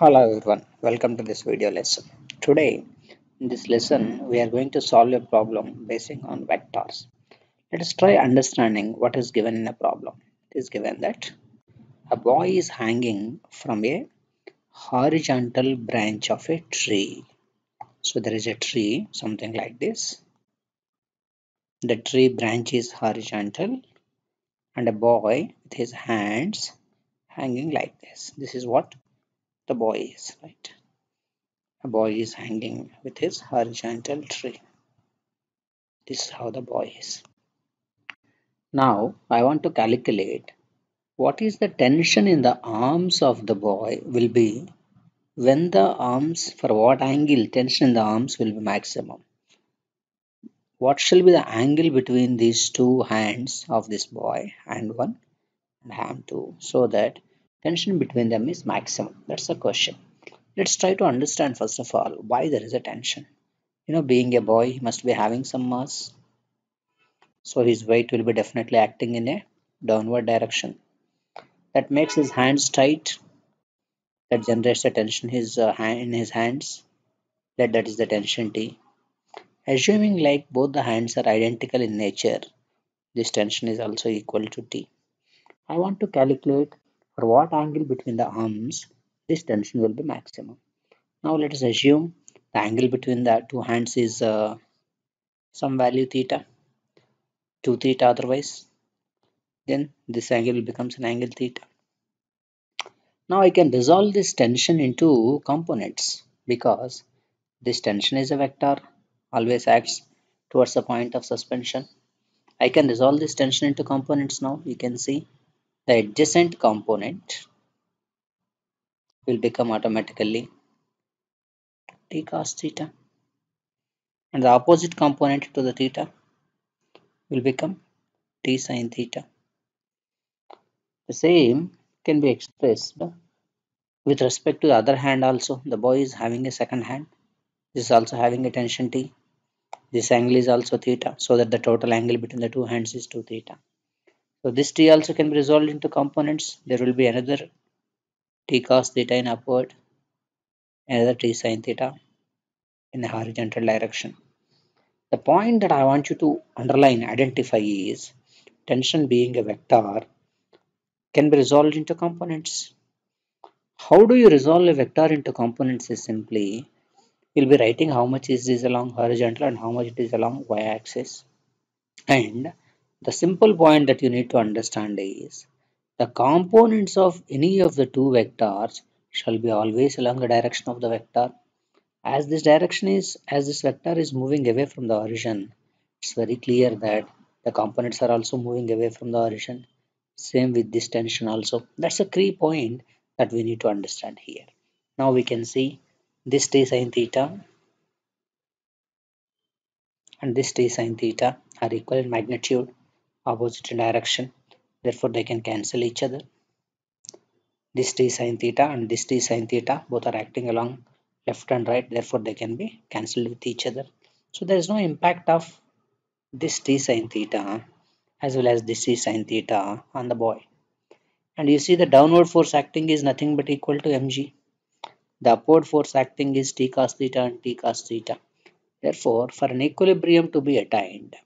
Hello everyone, welcome to this video lesson. Today in this lesson we are going to solve a problem basing on vectors. Let us try understanding what is given in a problem. It is given that a boy is hanging from a horizontal branch of a tree. So there is a tree, something like this. The tree branch is horizontal and a boy with his hands hanging like this. This is what the boy is right? A boy is hanging with his horizontal tree. This is how the boy is. Now I want to calculate what is the tension in the arms of the boy will be when the arms for what angle tension in the arms will be maximum. What shall be the angle between these two hands of this boy hand one and hand two so that tension between them is maximum. That's the question. Let's try to understand first of all why there is a tension. You know being a boy he must be having some mass so his weight will be definitely acting in a downward direction. That makes his hands tight. That generates the tension his uh, hand in his hands. That that is the tension T. Assuming like both the hands are identical in nature this tension is also equal to T. I want to calculate for what angle between the arms this tension will be maximum. Now let us assume the angle between the two hands is uh, some value theta, 2 theta otherwise, then this angle becomes an angle theta. Now I can resolve this tension into components because this tension is a vector, always acts towards the point of suspension. I can resolve this tension into components now. You can see the adjacent component will become automatically t cos theta and the opposite component to the theta will become t sin theta. The same can be expressed with respect to the other hand also. The boy is having a second hand. This is also having a tension t. This angle is also theta so that the total angle between the two hands is 2 theta. So this t also can be resolved into components. There will be another t cos theta in upward, another t sin theta in the horizontal direction. The point that I want you to underline, identify is tension being a vector can be resolved into components. How do you resolve a vector into components is simply you'll be writing how much is this along horizontal and how much it is along y-axis and the simple point that you need to understand is the components of any of the two vectors shall be always along the direction of the vector. As this direction is, as this vector is moving away from the origin, it's very clear that the components are also moving away from the origin. Same with this tension also. That's a key point that we need to understand here. Now we can see this t sine theta and this t sine theta are equal in magnitude opposite direction. Therefore they can cancel each other. This t sine theta and this t sine theta both are acting along left and right. Therefore they can be cancelled with each other. So there is no impact of this t sine theta as well as this t sine theta on the boy. And you see the downward force acting is nothing but equal to mg. The upward force acting is t cos theta and t cos theta. Therefore for an equilibrium to be attained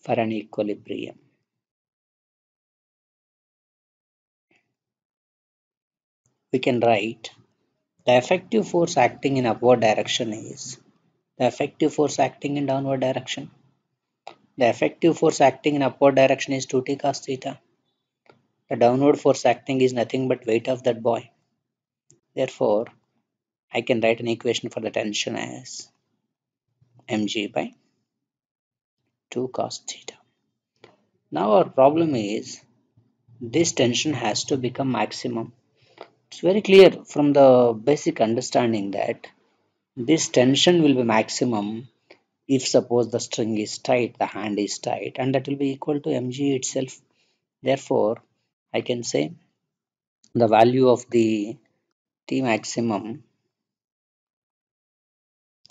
for an equilibrium. We can write the effective force acting in upward direction is the effective force acting in downward direction. The effective force acting in upward direction is 2t cos theta. The downward force acting is nothing but weight of that boy. Therefore, I can write an equation for the tension as mg by 2 cos theta. Now our problem is this tension has to become maximum. It's very clear from the basic understanding that this tension will be maximum if suppose the string is tight, the hand is tight and that will be equal to mg itself. Therefore, I can say the value of the T maximum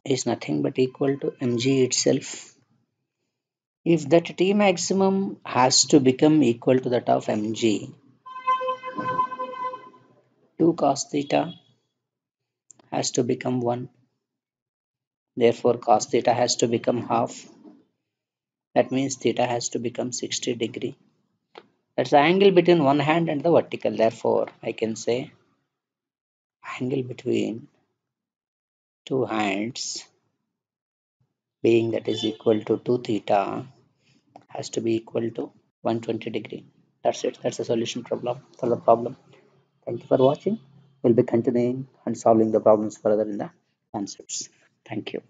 is nothing but equal to mg itself if that T maximum has to become equal to that of mg 2 cos theta has to become 1 therefore cos theta has to become half. That means theta has to become 60 degree. That's the angle between one hand and the vertical. Therefore I can say angle between two hands being that is equal to 2 theta has to be equal to 120 degree. That's it. That's the solution problem for the problem. Thank you for watching. We'll be continuing and solving the problems further in the concepts. Thank you